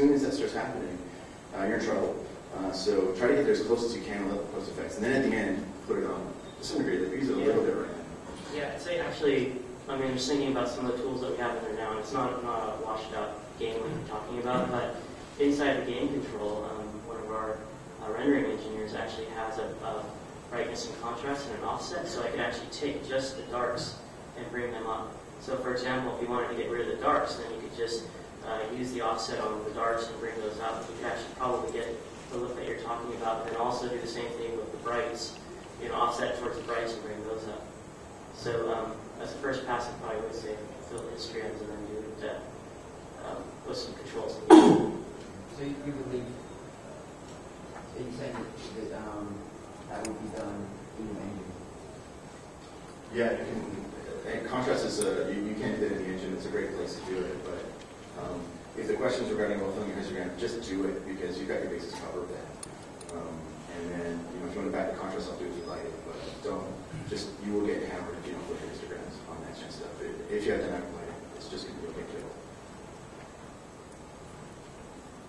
soon as that starts happening, uh, you're in trouble. Uh, so try to get there as close as you can without the post effects, and then at the end, put it on. To some degree, they use it a little bit right now. Yeah, I'd say actually, I mean, just thinking about some of the tools that we have in there now, and it's not, not a washed out game like you're talking about, but inside the game control, um, one of our uh, rendering engineers actually has a, a brightness and contrast and an offset, so I could actually take just the darks and bring them up. So for example, if you wanted to get rid of the darks, then you could just uh, use the offset on the darks and bring those up. You can actually probably get the look that you're talking about, and then also do the same thing with the brights, you know, offset towards the brights and bring those up. So um, as a first pass, I probably would say fill the histograms and then do it uh, um, with some controls. in. So you you would leave, so you're saying that, that, um, that would be done in the engine? Yeah, you can. And contrast is a, you, you can't do that in the engine. It's a great place to do it. But um, if the questions regarding well filming histogram, just do it because you've got your bases covered then. Um, and then, you know, if you want to back the contrast, I'll do it if you like it. But don't just you will get hammered if you don't put your histograms on that kind of stuff. If you have dynamic lighting, it's just going to be a big deal.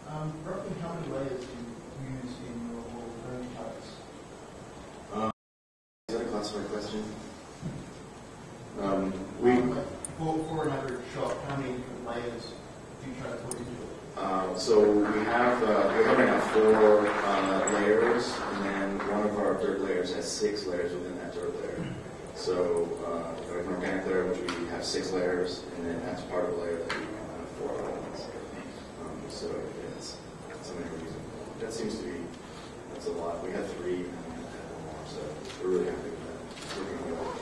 Um, roughly how many layers do you use in your whole learning charts? Is that a classified question? Um, we. Um, like, For, for an average shot, how many layers do you try to put into it? Uh, so we have, uh, we have right now four uh, layers, and then one of our dirt layers has six layers within that dirt layer. So uh, we have an organic layer, which we have six layers, and then that's part of a layer that we have four elements. Um, so it's something we're using. That seems to be, that's a lot. We had three, and we had one more, so we're really happy with that. It's working well.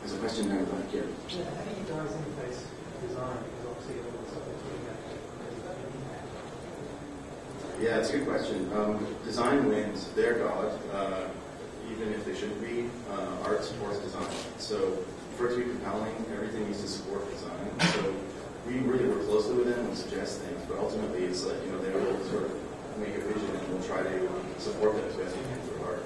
There's a question there, back here. Yeah, how do you guys interface design? Because obviously everyone's something's doing that. Yeah, it's a good question. Um, design wins. They're God, uh, even if they shouldn't be. Uh, art supports design. So for it to be compelling, everything needs to support design. So we really work closely with them and suggest things, but ultimately it's like, you know, they will sort of make a vision and we'll try to support them as best we can through art.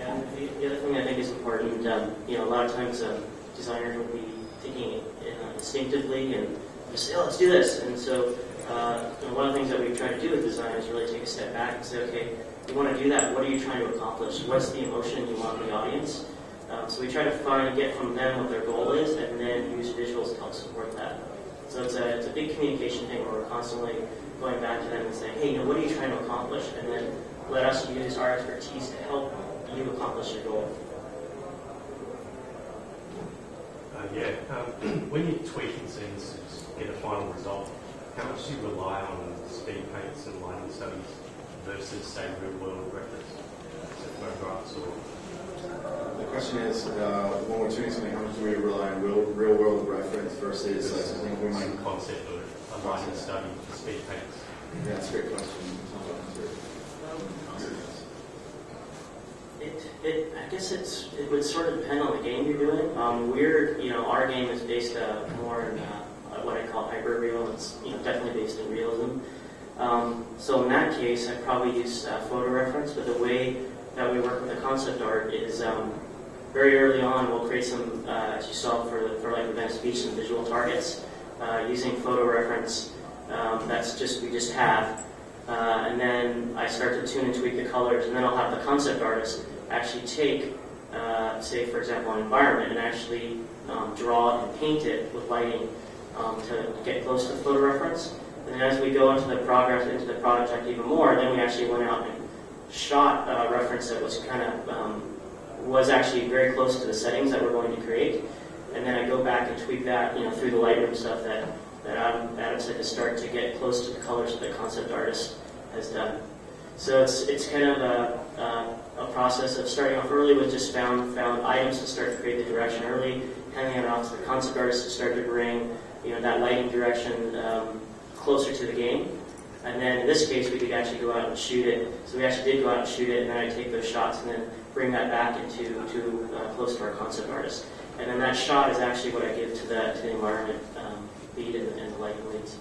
And the, the other thing I think is important, um, you know, a lot of times um, designers will be thinking uh, instinctively and just say, oh, let's do this. And so uh, one of the things that we try to do with design is really take a step back and say, okay, you want to do that, what are you trying to accomplish? What's the emotion you want in the audience? Um, so we try to find, get from them what their goal is, and then use visuals to help support that. So it's a, it's a big communication thing where we're constantly going back to them and saying, hey, you know, what are you trying to accomplish? And then let us use our expertise to help you accomplish your goal. Uh, yeah, um, when you're tweaking scenes to get a final result, how much do you rely on speed paints and lighting studies versus, say, real world reference, so photographs or The question is, uh, when we're tuning something, how much do we rely on real, real world reference versus like something we might concept of a lighting study for speed paints? Yeah, that's a great question. It, it, I guess it's, it would sort of depend on the game you're doing. Um, we're, you know, our game is based uh, more in uh, what I call hyper real. It's, you know, definitely based in realism. Um, so in that case, I'd probably use uh, photo reference, but the way that we work with the concept art is um, very early on we'll create some, uh, as you saw for, for like event speech, some visual targets uh, using photo reference. Um, that's just, we just have. Uh, and then I start to tune and tweak the colors, and then I'll have the concept artist actually take, uh, say for example, an environment and actually um, draw and paint it with lighting um, to get close to the photo reference. And then as we go into the progress, into the project even more, then we actually went out and shot a reference that was kind of, um, was actually very close to the settings that we're going to create. And then I go back and tweak that, you know, through the Lightroom stuff that, that Adam, Adam said to start to get close to the colors that the concept artist has done. So it's, it's kind of a process of starting off early with just found, found items to start to create the direction early, handing it off to the concept artist to start to bring, you know, that lighting direction um, closer to the game. And then in this case, we could actually go out and shoot it. So we actually did go out and shoot it, and then I take those shots and then bring that back into to uh, close to our concept artist. And then that shot is actually what I give to the to the environment um, lead and, and the lighting leads.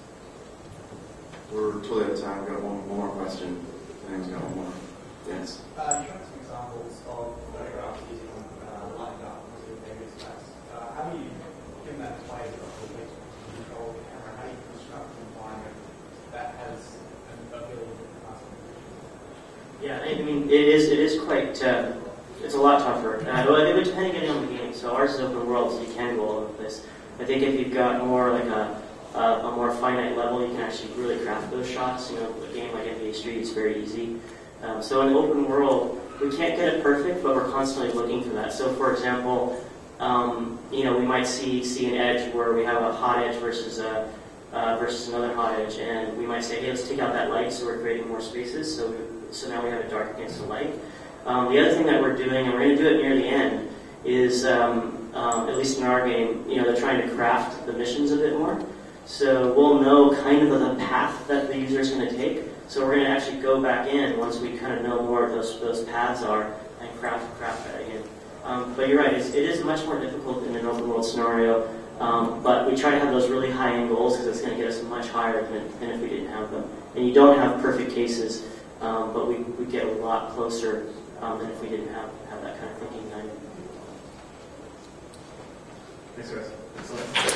We're totally out of time. We've got one, one more question. Anyone's got one more? Yes. Uh, you have some examples of photographs using uh, light as your previous space. Uh, how do you, given that play of the control of the camera, how do you construct an environment that has as a, a build class. Yeah, I mean, it is, it is quite, uh, it's a lot tougher. Uh, well, it would depend again on the game. So ours is open world, so you can go all over the place. I think if you've got more like a, a, a more finite level, you can actually really craft those shots. You know, a game like NBA Street is very easy. Um, so in open world, we can't get it perfect, but we're constantly looking for that. So for example, um, you know, we might see see an edge where we have a hot edge versus a uh, versus another hot edge, and we might say, hey, let's take out that light, so we're creating more spaces. So we, so now we have a dark against the light. Um, the other thing that we're doing, and we're going to do it near the end, is um, um, at least in our game, you know, they're trying to craft the missions a bit more. So we'll know kind of the path that the user is going to take. So we're going to actually go back in once we kind of know more of those those paths are and craft craft that again. Um, but you're right, it's, it is much more difficult in an open world scenario. Um, but we try to have those really high end goals because it's going to get us much higher than, than if we didn't have them. And you don't have perfect cases, um, but we, we get a lot closer um, than if we didn't have, have that kind of thinking. Thanks, guys.